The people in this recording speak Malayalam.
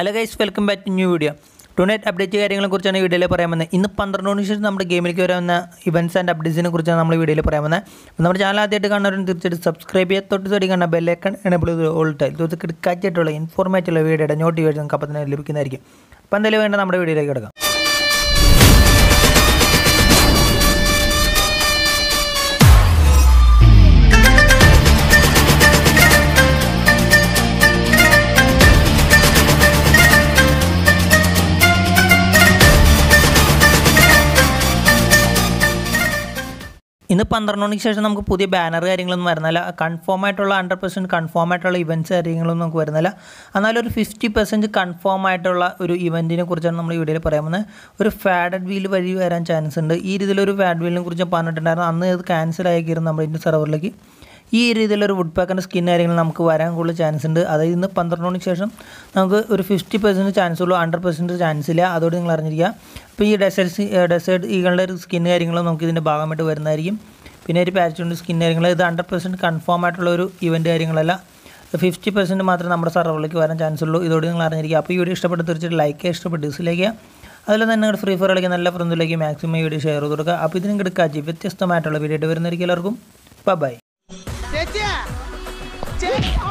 Hello guys welcome back to new video tonight update കാര്യങ്ങളെ കുറിച്ചാണ് ഈ വീഡിയോയിൽ പറയാൻ വന്നത്. ഇന്ന് പന്ത്രണ്ട് മണിക്ക് ശേഷം നമ്മുടെ ഗെയിമിലേക്ക് വരാവുന്ന ഇവന്റ്സ് ആൻഡ് അപ്ഡേറ്റ്സിനെ കുറിച്ചാണ് നമ്മൾ വീഡിയോയിൽ പറയാൻ വന്നത്. അപ്പോൾ നമ്മുടെ ചാനൽ ആദ്യമായിട്ട് കാണുന്നവരും തീർച്ചയായിട്ടും സബ്സ്ക്രൈബ് ചെയ്യുക. തൊട്ട് തൊടി കാണുന്ന ബെല്ലൈക്കൺ എനബിൾ ഓൾ ടൈം തീർച്ചയായിട്ടും കിടക്കാറ്റായിട്ടുള്ള ഇൻഫോർമേറ്റീവുള്ള വീഡിയോയുടെ നോട്ടിഫിക്കേഷൻ നമുക്ക് അപ്പം തന്നെ ലഭിക്കുന്നതായിരിക്കും. അപ്പോൾ എന്തായാലും വേണ്ട നമ്മുടെ വീഡിയോയിലേക്ക് കിടക്കാം. ഇന്ന് പന്ത്രണ്ട് മണിക്ക് ശേഷം നമുക്ക് പുതിയ ബാനർ കാര്യങ്ങളൊന്നും വരുന്നില്ല. കൺഫേം ആയിട്ടുള്ള ഹൺഡ്രഡ് പെർസെന്റ് കൺഫേം ആയിട്ടുള്ള ഇവന്റ്സ് കാര്യങ്ങളൊന്നും നമുക്ക് വരുന്നില്ല. എന്നാലും ഒരു ഫിഫ്റ്റി പെർസെന്റ് കൺഫേം ആയിട്ടുള്ള ഒരു ഇവന്റിനെ കുറിച്ചാണ് നമ്മൾ ഈ വീഡിയോയിൽ പറയാൻ പോകുന്നത്. ഒരു ഫാഡഡ് വീൽ വഴി വരാൻ ചാൻസ് ഉണ്ട്. ഈ രീതിയിലൊരു ഫാഡ് വീലിനെ കുറിച്ച് പറഞ്ഞിട്ടുണ്ടായിരുന്നു. അന്ന് അത് ക്യാൻസൽ ആക്കിയിരുന്നു നമ്മുടെ ഇതിന്റെ സെർവറിലേക്ക് ഈ രീതിയിലൊരു വുഡ് പാക്കറിന്റെ സ്കിൻ കാര്യങ്ങൾ നമുക്ക് വരാൻ കൂടുതൽ ചാൻസ് ഉണ്ട്. അതായത് ഇന്ന് പന്ത്രണ്ട് മണിക്ക് ശേഷം നമുക്ക് ഒരു ഫിഫ്റ്റി പെർസെന്റ് ചാൻസ് ഉള്ളൂ ഹൺഡ്രഡ് പെർസെന്റ് ചാൻസ് ഇല്ല. അതോട് നിങ്ങൾ അറിഞ്ഞിരിക്കുക. അപ്പോൾ ഈ ഡെസേർട്സ് ഡെസേർട്ട് ഈകളുടെ ഒരു സ്കിൻ കാര്യങ്ങളും നമുക്ക് ഇതിന്റെ ഭാഗമായിട്ട് വരുന്നതായിരിക്കും. പിന്നെ ഒരു പാച്ചുണ്ട് സ്കിൻ കാര്യങ്ങൾ. ഇത് ഹൺഡ്രഡ് പെർസെന്റ് കൺഫേം ആയിട്ടുള്ള ഒരു ഇവന്റ് കാര്യങ്ങളല്ല. ഫിഫ്റ്റി പെർസെന്റ് മാത്രം നമ്മുടെ സർവറിലേക്ക് വരാൻ ചാൻസ് ഉള്ളൂ. ഇതോട് നിങ്ങൾ അറിഞ്ഞിരിക്കുക. അപ്പോൾ ഈ വീഡിയോ ഇഷ്ടപ്പെട്ട് തീർച്ചയായിട്ടും ലൈക്ക് ചെയ്യുക ഇഷ്ടപ്പെട്ട് ഡിസ്ലൈക്ക് ചെയ്യുക. അതിൽ തന്നെ നിങ്ങളുടെ ഫ്രീ ഫയർ കളിക്കുന്ന നല്ല ഫ്രണ്ടിലേക്ക് മാക്സിമം വീഡിയോ ഷെയർ ചെയ്ത് കൊടുക്കുക. അപ്പോൾ ഇതിനും കിടക്കാച്ചി വ്യത്യസ്തമായിട്ടുള്ള വീഡിയോ ആയിട്ട് വരുന്നതായിരിക്കും എല്ലാവർക്കും. Bye day.